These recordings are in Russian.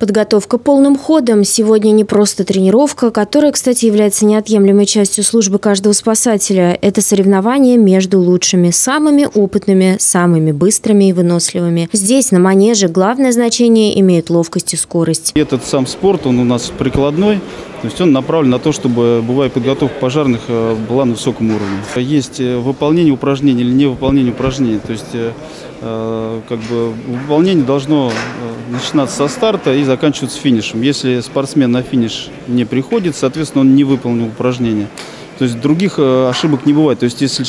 Подготовка полным ходом. Сегодня не просто тренировка, которая, кстати, является неотъемлемой частью службы каждого спасателя. Это соревнование между лучшими, самыми опытными, самыми быстрыми и выносливыми. Здесь, на манеже, главное значение имеют ловкость и скорость. Этот сам спорт, он у нас прикладной, то есть он направлен на то, чтобы бывая подготовка пожарных э, была на высоком уровне. Есть э, выполнение упражнений или невыполнение упражнений. То есть э, как бы выполнение должно начинаться со старта и заканчиваться финишем. Если спортсмен на финиш не приходит, соответственно, он не выполнил упражнение. То есть других ошибок не бывает. То есть если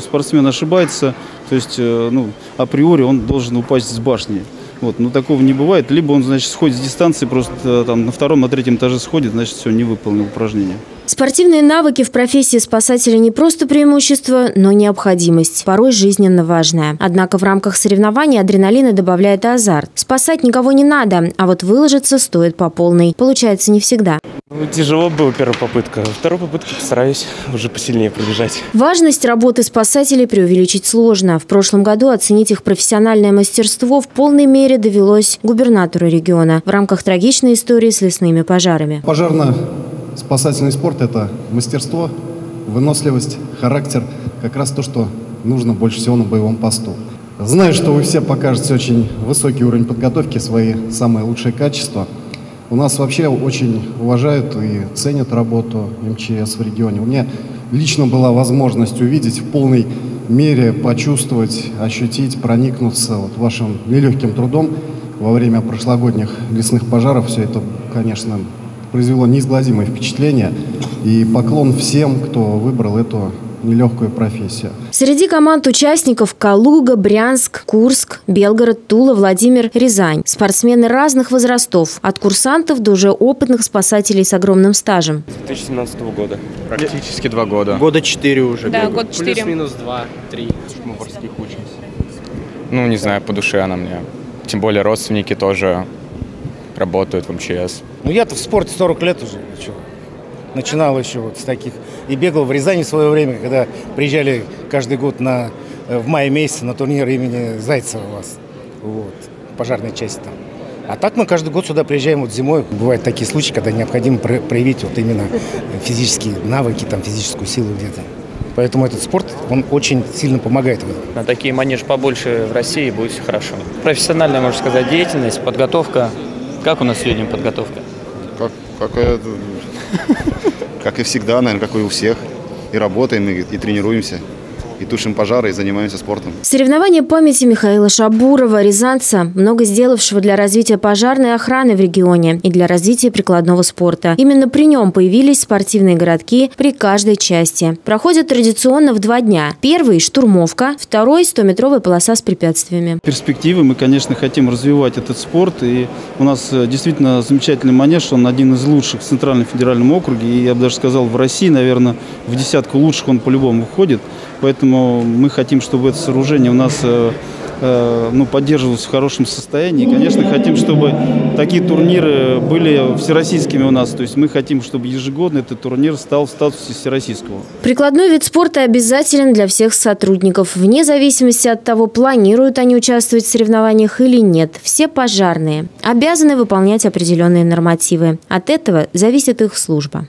спортсмен ошибается, то есть ну, априори он должен упасть с башни. Вот, но такого не бывает. Либо он, значит, сходит с дистанции, просто э, там на втором, на третьем этаже сходит, значит, все, не выполнил упражнение. Спортивные навыки в профессии спасателя не просто преимущество, но необходимость, порой жизненно важная. Однако в рамках соревнований адреналина добавляет азарт. Спасать никого не надо, а вот выложиться стоит по полной. Получается не всегда. Ну, тяжело было первая попытка. Второй попытке постараюсь уже посильнее пробежать. Важность работы спасателей преувеличить сложно. В прошлом году оценить их профессиональное мастерство в полной мере довелось губернатору региона в рамках трагичной истории с лесными пожарами. Пожарно-спасательный спорт – это мастерство, выносливость, характер, как раз то, что нужно больше всего на боевом посту. Знаю, что вы все покажете очень высокий уровень подготовки, свои самые лучшие качества – у нас вообще очень уважают и ценят работу МЧС в регионе. У меня лично была возможность увидеть в полной мере, почувствовать, ощутить, проникнуться вот вашим нелегким трудом во время прошлогодних лесных пожаров. Все это, конечно, произвело неизгладимое впечатление. И поклон всем, кто выбрал эту нелегкую профессию. Среди команд участников Калуга, Брянск, Курск, Белгород, Тула, Владимир, Рязань. Спортсмены разных возрастов, от курсантов до уже опытных спасателей с огромным стажем. 2017 года. Практически два года. Года четыре уже. Да, год четыре. Плюс-минус два, три. Мы морских учимся. Ну, не знаю, по душе она мне. Тем более родственники тоже работают в МЧС. Ну, я-то в спорте 40 лет уже. Что? Начинал еще вот с таких. И бегал в Рязани в свое время, когда приезжали каждый год на, э, в мае месяце на турнир имени Зайцева у вас. Вот, пожарной части там. А так мы каждый год сюда приезжаем вот зимой. Бывают такие случаи, когда необходимо проявить вот именно физические навыки, там, физическую силу где-то. Поэтому этот спорт, он очень сильно помогает в этом. На такие манеж побольше в России будет все хорошо. Профессиональная, можно сказать, деятельность, подготовка. Как у нас сегодня подготовка? Как, какая как и всегда, наверное, как и у всех. И работаем, и, и тренируемся и тушим пожары, и занимаемся спортом. Соревнования памяти Михаила Шабурова, рязанца, много сделавшего для развития пожарной охраны в регионе и для развития прикладного спорта. Именно при нем появились спортивные городки при каждой части. Проходят традиционно в два дня. Первый – штурмовка, второй – 100-метровая полоса с препятствиями. Перспективы мы, конечно, хотим развивать этот спорт. И у нас э, действительно замечательный манеж, он один из лучших в Центральном федеральном округе. И я бы даже сказал, в России, наверное, в десятку лучших он по-любому входит. Поэтому мы хотим, чтобы это сооружение у нас э, э, ну, поддерживалось в хорошем состоянии. И, конечно, хотим, чтобы такие турниры были всероссийскими у нас. То есть мы хотим, чтобы ежегодно этот турнир стал в статусе всероссийского. Прикладной вид спорта обязателен для всех сотрудников, вне зависимости от того, планируют они участвовать в соревнованиях или нет. Все пожарные обязаны выполнять определенные нормативы. От этого зависит их служба.